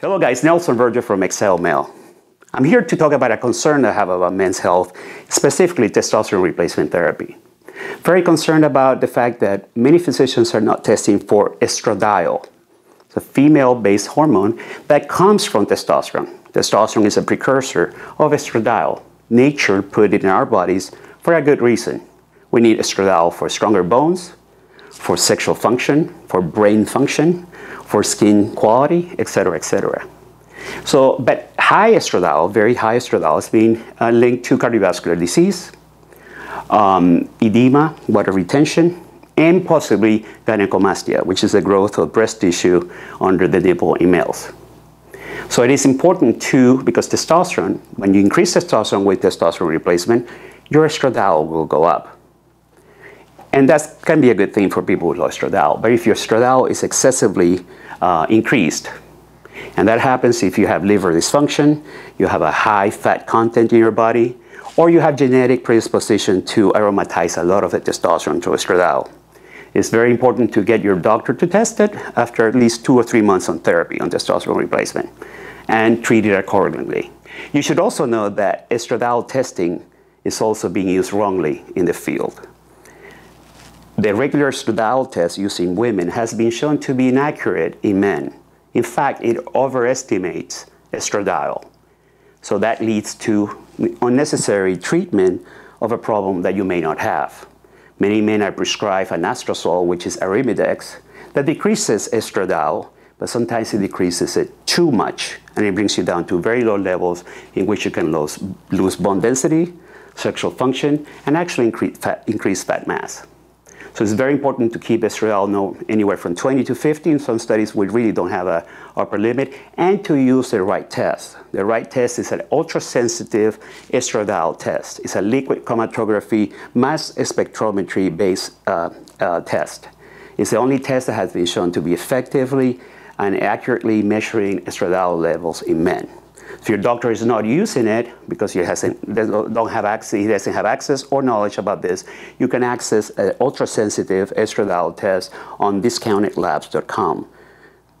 Hello guys, Nelson Vergel from ExcelMale. I'm here to talk about a concern I have about men's health, specifically testosterone replacement therapy. Very concerned about the fact that many physicians are not testing for estradiol. It's a female-based hormone that comes from testosterone. Testosterone is a precursor of estradiol. Nature put it in our bodies for a good reason. We need estradiol for stronger bones, for sexual function, for brain function, for skin quality, etc., etc. So, but high estradiol, very high estradiol, is being uh, linked to cardiovascular disease, um, edema, water retention, and possibly gynecomastia, which is the growth of breast tissue under the nipple in males. So it is important to, because testosterone, when you increase testosterone with testosterone replacement, your estradiol will go up. And that can be a good thing for people with low estradiol. But if your estradiol is excessively uh, increased, and that happens if you have liver dysfunction, you have a high fat content in your body, or you have genetic predisposition to aromatize a lot of the testosterone to estradiol. It's very important to get your doctor to test it after at least two or three months on therapy on testosterone replacement and treat it accordingly. You should also know that estradiol testing is also being used wrongly in the field. The regular estradiol test used in women has been shown to be inaccurate in men. In fact, it overestimates estradiol. So that leads to unnecessary treatment of a problem that you may not have. Many men are prescribed anastrozole, which is Arimidex, that decreases estradiol, but sometimes it decreases it too much, and it brings you down to very low levels in which you can lose, lose bone density, sexual function, and actually fat, increase fat mass. So it's very important to keep estradiol no, anywhere from 20 to 50. In some studies, we really don't have a upper limit, and to use the right test. The right test is an ultra-sensitive estradiol test. It's a liquid chromatography mass spectrometry based uh, uh, test. It's the only test that has been shown to be effectively and accurately measuring estradiol levels in men. If your doctor is not using it because he hasn't, don't have access, he doesn't have access or knowledge about this, you can access an ultra-sensitive estradiol test on discountedlabs.com.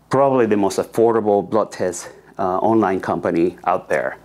Probably the most affordable blood test uh, online company out there.